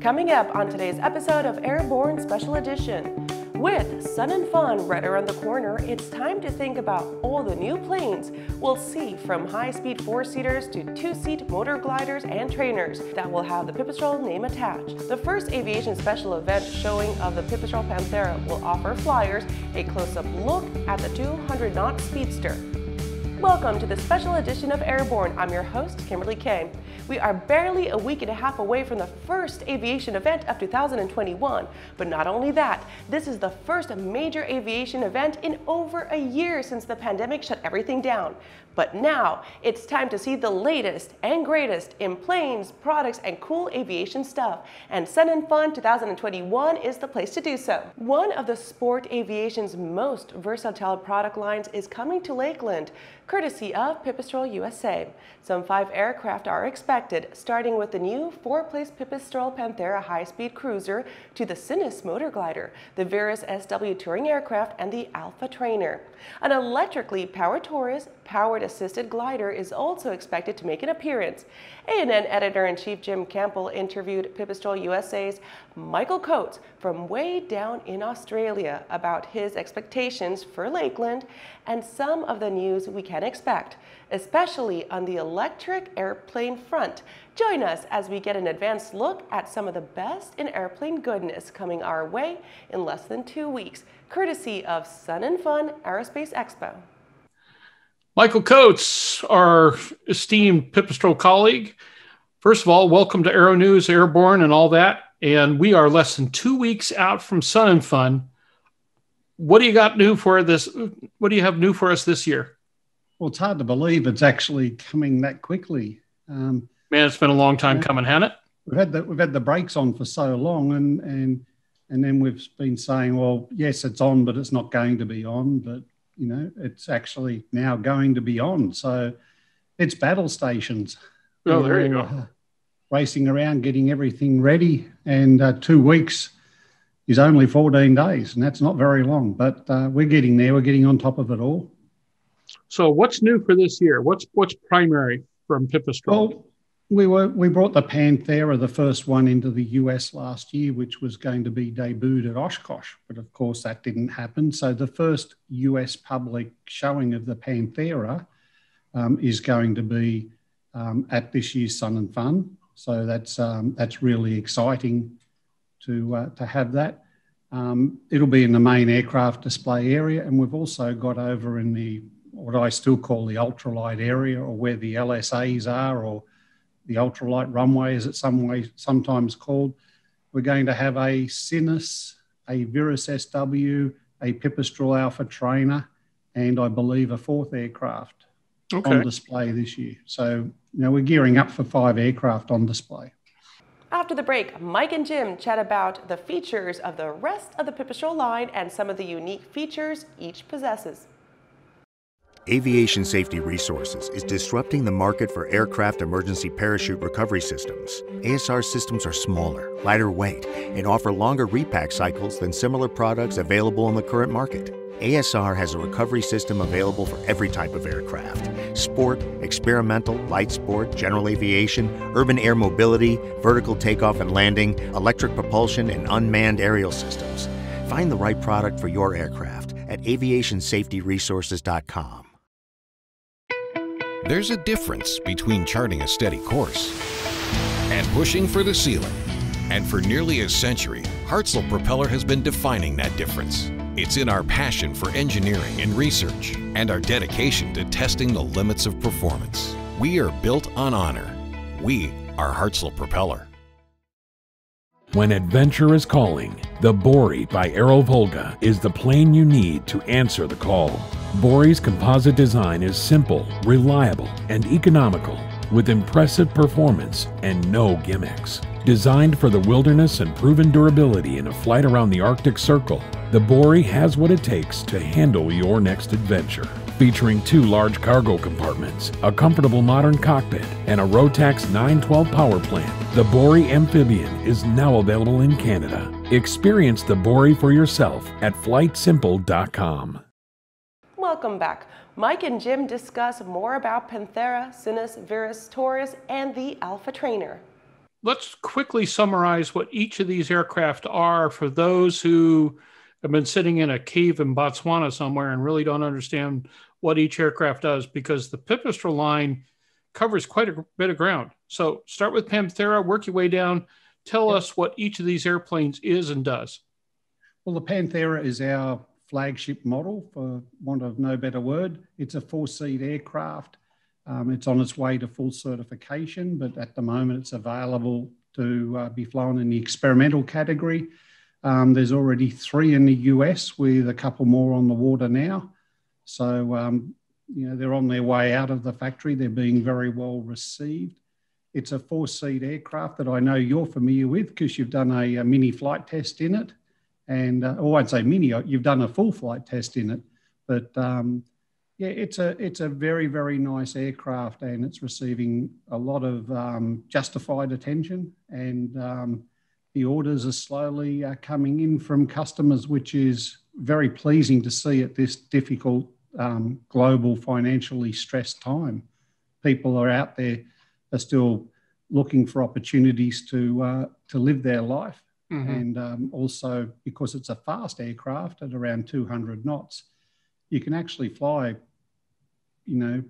Coming up on today's episode of Airborne Special Edition. With sun and fun right around the corner, it's time to think about all the new planes we'll see from high-speed four-seaters to two-seat motor gliders and trainers that will have the Pipistrel name attached. The first aviation special event showing of the Pipistrel Panthera will offer flyers a close-up look at the 200-knot speedster. Welcome to the special edition of Airborne. I'm your host, Kimberly Kay. We are barely a week and a half away from the first aviation event of 2021. But not only that, this is the first major aviation event in over a year since the pandemic shut everything down. But now it's time to see the latest and greatest in planes, products, and cool aviation stuff. And Sun and Fun 2021 is the place to do so. One of the sport aviation's most versatile product lines is coming to Lakeland, courtesy of Pipistrel USA. Some five aircraft are expected, starting with the new four-place Pipistrel Panthera high-speed cruiser to the Sinus motor glider, the Virus SW touring aircraft, and the Alpha Trainer. An electrically powered Taurus powered assisted glider is also expected to make an appearance. ANN editor-in-chief Jim Campbell interviewed Pipistrel USA's Michael Coates from way down in Australia about his expectations for Lakeland and some of the news we can expect, especially on the electric airplane front. Join us as we get an advanced look at some of the best in airplane goodness coming our way in less than two weeks, courtesy of Sun and Fun Aerospace Expo. Michael Coates, our esteemed Pipistrel colleague. First of all, welcome to Aero News, Airborne, and all that. And we are less than two weeks out from Sun and Fun. What do you got new for this? What do you have new for us this year? Well, it's hard to believe it's actually coming that quickly. Um, Man, it's been a long time coming, hasn't it? We've had the we've had the brakes on for so long, and and and then we've been saying, well, yes, it's on, but it's not going to be on. But you know, it's actually now going to be on. So it's battle stations. Oh, there you go. Uh, racing around, getting everything ready, and uh, two weeks is only 14 days, and that's not very long. But uh, we're getting there. We're getting on top of it all. So, what's new for this year? What's what's primary from Pipistrel? Well, we were we brought the Panthera, the first one, into the US last year, which was going to be debuted at Oshkosh, but of course that didn't happen. So the first US public showing of the Panthera um, is going to be um, at this year's Sun and Fun. So that's um, that's really exciting to uh, to have that. Um, it'll be in the main aircraft display area, and we've also got over in the what I still call the ultralight area, or where the LSAs are, or the ultralight runway, as it's some way sometimes called. We're going to have a Sinus, a Virus SW, a Pipistrel Alpha trainer, and I believe a fourth aircraft okay. on display this year. So, you know, we're gearing up for five aircraft on display. After the break, Mike and Jim chat about the features of the rest of the Pipistrel line and some of the unique features each possesses. Aviation Safety Resources is disrupting the market for aircraft emergency parachute recovery systems. ASR systems are smaller, lighter weight, and offer longer repack cycles than similar products available in the current market. ASR has a recovery system available for every type of aircraft sport, experimental, light sport, general aviation, urban air mobility, vertical takeoff and landing, electric propulsion, and unmanned aerial systems. Find the right product for your aircraft at aviationsafetyresources.com. There's a difference between charting a steady course and pushing for the ceiling. And for nearly a century, Hartzell Propeller has been defining that difference. It's in our passion for engineering and research and our dedication to testing the limits of performance. We are built on honor. We are Hartzell Propeller. When adventure is calling, the Borey by AeroVolga is the plane you need to answer the call. Borey's composite design is simple, reliable, and economical, with impressive performance and no gimmicks. Designed for the wilderness and proven durability in a flight around the Arctic Circle, the Borey has what it takes to handle your next adventure featuring two large cargo compartments, a comfortable modern cockpit, and a Rotax 912 power plant. The Borey Amphibian is now available in Canada. Experience the Borey for yourself at flightsimple.com. Welcome back. Mike and Jim discuss more about Panthera, Sinus, Virus, Taurus, and the Alpha Trainer. let's quickly summarize what each of these aircraft are for those who have been sitting in a cave in Botswana somewhere and really don't understand what each aircraft does because the Pipistrel line covers quite a bit of ground. So start with Panthera, work your way down. Tell us what each of these airplanes is and does. Well, the Panthera is our flagship model, for want of no better word. It's a four seat aircraft. Um, it's on its way to full certification, but at the moment it's available to uh, be flown in the experimental category. Um, there's already three in the US with a couple more on the water now. So, um, you know, they're on their way out of the factory. They're being very well received. It's a four seat aircraft that I know you're familiar with because you've done a, a, mini flight test in it. And, uh, or I'd say mini, you've done a full flight test in it. But um, yeah, it's a, it's a very, very nice aircraft and it's receiving a lot of um, justified attention. And um, the orders are slowly uh, coming in from customers, which is very pleasing to see at this difficult um, global financially stressed time. People are out there are still looking for opportunities to uh, to live their life, mm-hmm. and um, also because it's a fast aircraft at around 200 knots, you can actually fly. You know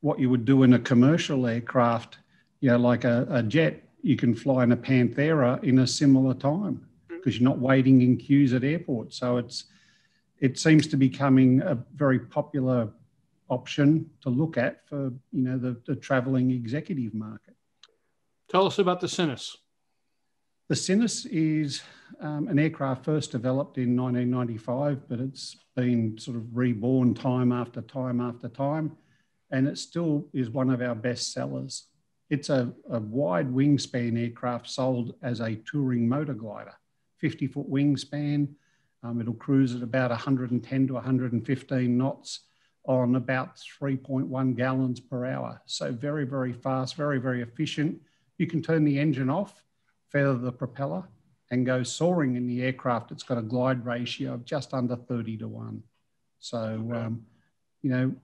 what you would do in a commercial aircraft, you know, like a, a jet. You can fly in a Panthera in a similar time because mm-hmm. you're not waiting in queues at airports. So it's it seems to be becoming a very popular option to look at for you know the, the traveling executive market. Tell us about the Sinus. The Sinus is um, an aircraft first developed in 1995, but it's been sort of reborn time after time after time, and it still is one of our best sellers. It's a, a wide wingspan aircraft sold as a touring motor glider, 50 foot wingspan. Um, it'll cruise at about 110 to 115 knots on about 3.1 gallons per hour. So very, very fast, very, very efficient. You can turn the engine off, feather the propeller, and go soaring in the aircraft. It's got a glide ratio of just under 30 to 1. So, um, you know,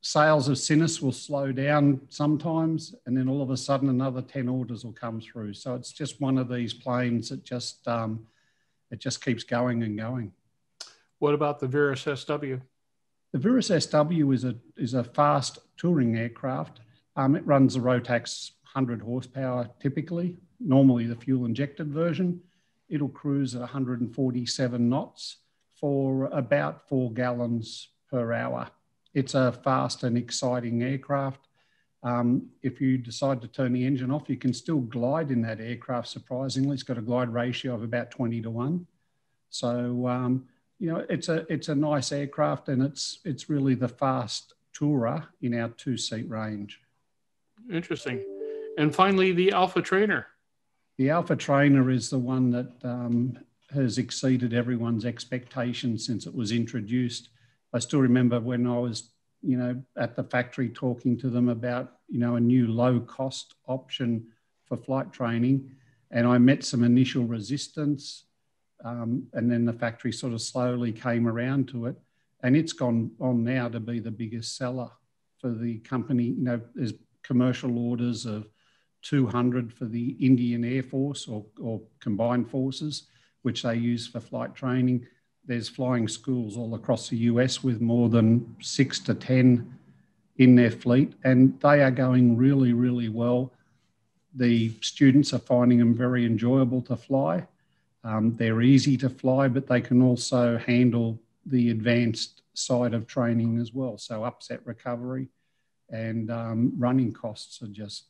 sales of Sinus will slow down sometimes, and then all of a sudden another 10 orders will come through. So it's just one of these planes that just um, it just keeps going and going. What about the Virus SW? The Virus SW is a, is a fast touring aircraft. Um, it runs the Rotax 100 horsepower typically, normally the fuel injected version. It'll cruise at 147 knots for about four gallons per hour. It's a fast and exciting aircraft. Um, if you decide to turn the engine off, you can still glide in that aircraft, surprisingly. It's got a glide ratio of about 20 to 1. So um, you know, it's a it's a nice aircraft, and it's it's really the fast tourer in our two seat range. Interesting. And finally, the Alpha Trainer. The Alpha Trainer is the one that um, has exceeded everyone's expectations since it was introduced. I still remember when I was, you know, at the factory talking to them about, you know, a new low cost option for flight training, and I met some initial resistance um, and then the factory sort of slowly came around to it. And it's gone on now to be the biggest seller for the company. You know, there's commercial orders of 200 for the Indian Air Force or, or combined forces, which they use for flight training. There's flying schools all across the US with more than six to 10 in their fleet, and they are going really, really well. The students are finding them very enjoyable to fly. Um, they're easy to fly, but they can also handle the advanced side of training as well. So upset recovery and um, running costs are just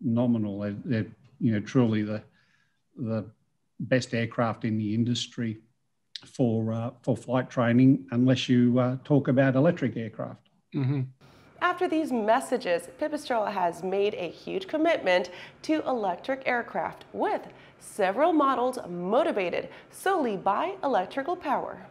nominal. They're, they're, you know truly the the best aircraft in the industry for uh, for flight training, unless you uh, talk about electric aircraft. Mm-hmm. After these messages, Pipistrel has made a huge commitment to electric aircraft with several models motivated solely by electrical power.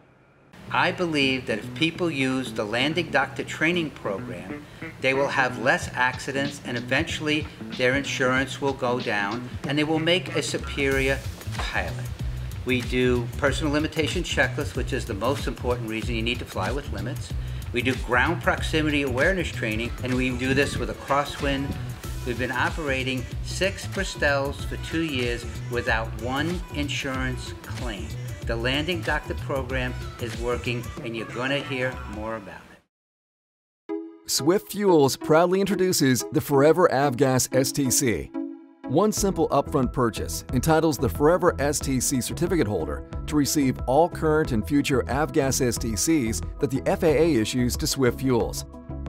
I believe that if people use the landing doctor training program, they will have less accidents and eventually their insurance will go down and they will make a superior pilot. We do personal limitation checklists, which is the most important reason you need to fly with limits. We do ground proximity awareness training, and we do this with a crosswind We've been operating six Bristells for two years without one insurance claim. The Landing Doctor program is working, and you're going to hear more about it. Swift Fuels proudly introduces the Forever Avgas STC. One simple upfront purchase entitles the Forever STC certificate holder to receive all current and future Avgas STCs that the FAA issues to Swift Fuels.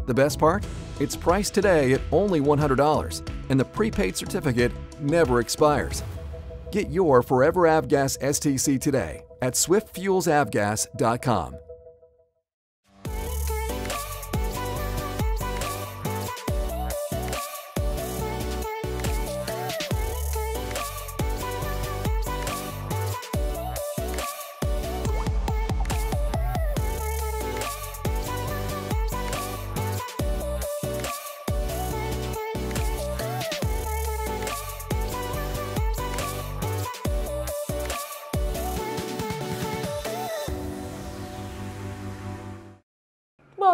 The best part? It's priced today at only $100, and the prepaid certificate never expires. Get your Forever Avgas STC today at swiftfuelsavgas.com.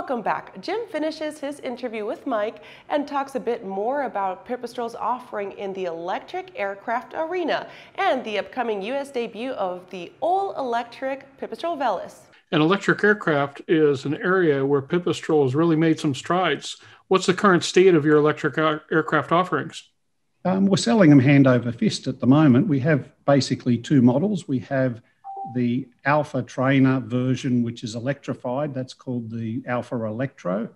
Welcome back. Jim finishes his interview with Mike and talks a bit more about Pipistrel's offering in the electric aircraft arena and the upcoming U.S. debut of the all-electric Pipistrel Velis. An electric aircraft is an area where Pipistrel has really made some strides. What's the current state of your electric aircraft offerings? Um, we're selling them hand over fist at the moment. We have basically two models. We have the Alpha Trainer version, which is electrified. That's called the Alpha Electro.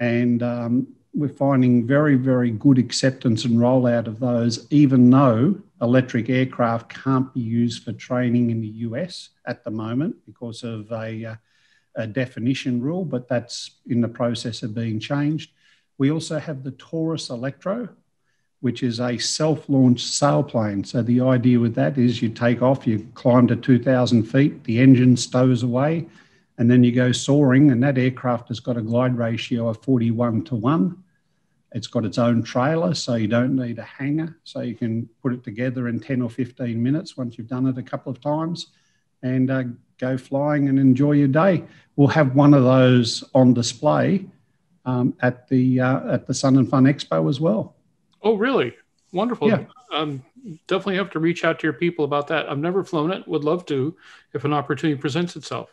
And um, we're finding very, very good acceptance and rollout of those, even though electric aircraft can't be used for training in the US at the moment because of a, uh, a definition rule, but that's in the process of being changed. We also have the Taurus Electro, which is a self-launched sailplane. So the idea with that is you take off, you climb to 2,000 feet, the engine stows away, and then you go soaring. And that aircraft has got a glide ratio of 41 to 1. It's got its own trailer, so you don't need a hangar. So you can put it together in 10 or 15 minutes once you've done it a couple of times and uh, go flying and enjoy your day. We'll have one of those on display um, at, the, uh, at the Sun and Fun Expo as well. Oh, really? Wonderful. Yeah. Um, definitely have to reach out to your people about that. I've never flown it. Would love to if an opportunity presents itself.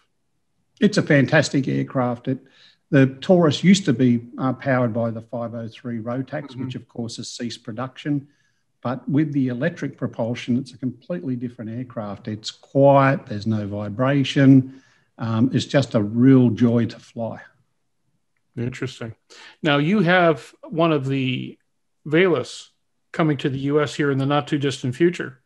It's a fantastic aircraft. It, the Taurus used to be uh, powered by the 503 Rotax, mm-hmm. which of course has ceased production. But with the electric propulsion, it's a completely different aircraft. It's quiet, there's no vibration. Um, it's just a real joy to fly. Interesting. Now, you have one of the Velis coming to the U.S. here in the not too distant future?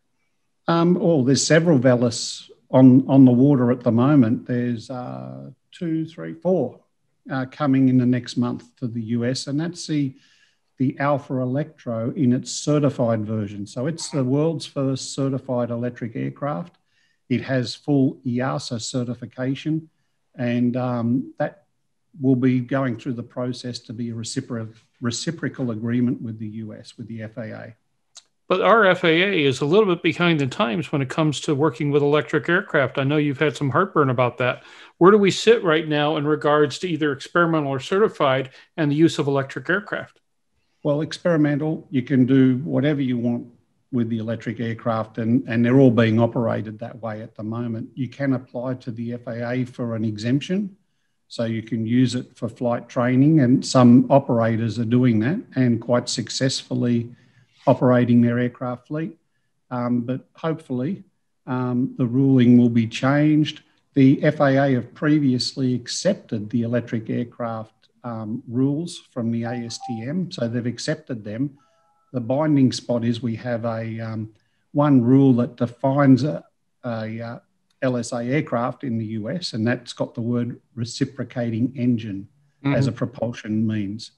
Um, oh, there's several Velis on on the water at the moment. There's uh, two, three, four uh, coming in the next month to the US, and that's the the Alpha Electro in its certified version. So it's the world's first certified electric aircraft. It has full EASA certification, and um, that will be going through the process to be a reciprocal reciprocal agreement with the US, with the FAA. But our FAA is a little bit behind the times when it comes to working with electric aircraft. I know you've had some heartburn about that. Where do we sit right now in regards to either experimental or certified and the use of electric aircraft? Well, experimental, you can do whatever you want with the electric aircraft, and, and they're all being operated that way at the moment. You can apply to the FAA for an exemption so you can use it for flight training, and some operators are doing that and quite successfully operating their aircraft fleet. Um, but hopefully, um, the ruling will be changed. The FAA have previously accepted the electric aircraft um, rules from the ASTM, so they've accepted them. The binding spot is we have a um, one rule that defines a, a, uh, LSA aircraft in the US, and that's got the word reciprocating engine mm-hmm. as a propulsion means.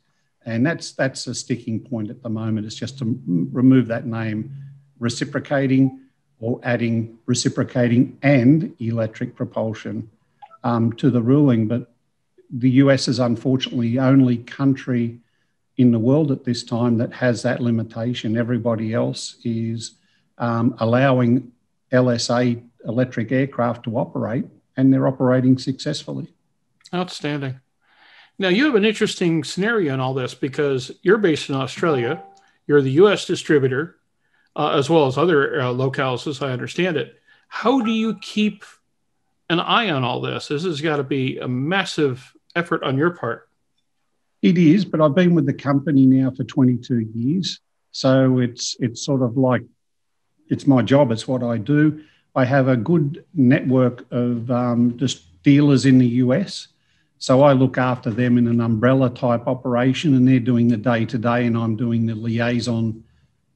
And that's that's a sticking point at the moment. It's just to remove that name, reciprocating, or adding reciprocating and electric propulsion um, to the ruling. But the US is unfortunately the only country in the world at this time that has that limitation. Everybody else is um, allowing LSA electric aircraft to operate, and they're operating successfully. Outstanding. Now, you have an interesting scenario in all this because you're based in Australia You're the U.S. distributor, uh, as well as other uh, locales, as I understand it. How do you keep an eye on all this? This has got to be a massive effort on your part. It is, but I've been with the company now for 22 years, so it's it's sort of like it's my job. It's what I do. I have a good network of um, just dealers in the US. So I look after them in an umbrella type operation, and they're doing the day to day, and I'm doing the liaison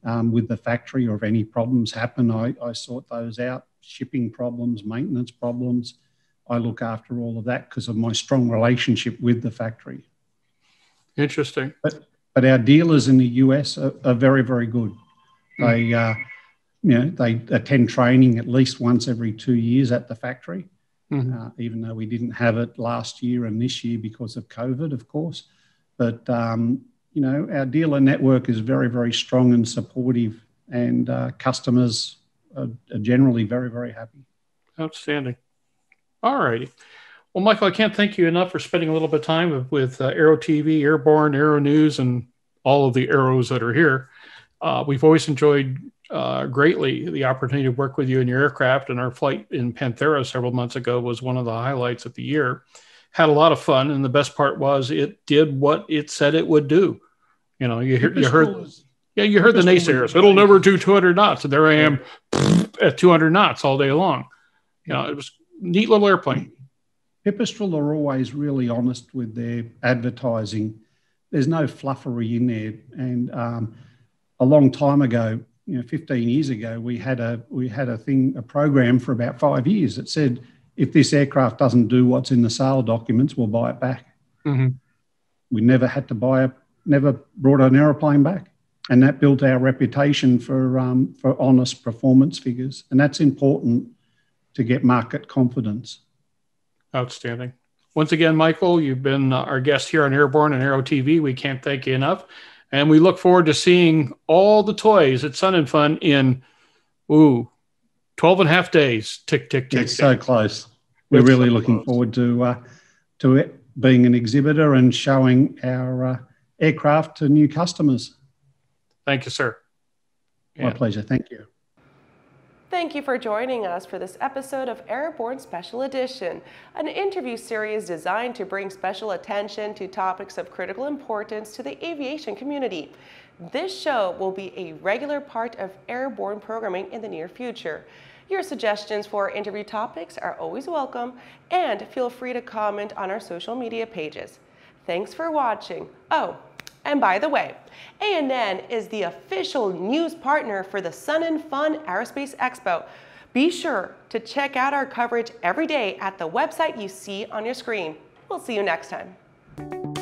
um, with the factory. Or if any problems happen, I, I sort those out. Shipping problems, maintenance problems. I look after all of that because of my strong relationship with the factory. Interesting. But but our dealers in the US are, are very very good. They uh, you know they attend training at least once every two years at the factory. Mm-hmm. Uh, even though we didn't have it last year and this year because of COVID, of course. But um, you know, our dealer network is very, very strong and supportive, and uh, customers are, are, generally very, very happy. Outstanding. All righty. Well, Michael, I can't thank you enough for spending a little bit of time with, with uh, Aero TV, Airborne, Aero News, and all of the arrows that are here. Uh, we've always enjoyed uh, greatly the opportunity to work with you in your aircraft, and our flight in Panthera several months ago was one of the highlights of the year. Had a lot of fun, and the best part was it did what it said it would do. You know, you, you heard, yeah, you heard the naysayers. It'll never do 200 knots, and there I am at 200 knots all day long. You know, it was neat little airplane. Pipistrel are always really honest with their advertising. There's no fluffery in there. And um, a long time ago, you know, 15 years ago, we had a we had a thing, a program for about five years that said, if this aircraft doesn't do what's in the sale documents, we'll buy it back. Mm-hmm. We never had to buy a, never brought an aeroplane back, and that built our reputation for um, for honest performance figures, and that's important to get market confidence. Outstanding. Once again, Michael, you've been our guest here on Airborne and Aero TV. We can't thank you enough. And we look forward to seeing all the toys at Sun and Fun in, ooh, 12 and a half days. Tick, tick, tick. It's so close. We're it's really so looking close. forward to, uh, to it being an exhibitor and showing our uh, aircraft to new customers. Thank you, sir. My yeah. pleasure. Thank you. Thank you for joining us for this episode of Airborne Special Edition, an interview series designed to bring special attention to topics of critical importance to the aviation community. This show will be a regular part of Airborne programming in the near future. Your suggestions for interview topics are always welcome, and feel free to comment on our social media pages. Thanks for watching. Oh, and by the way, ANN is the official news partner for the Sun and Fun Aerospace Expo. Be sure to check out our coverage every day at the website you see on your screen. We'll see you next time.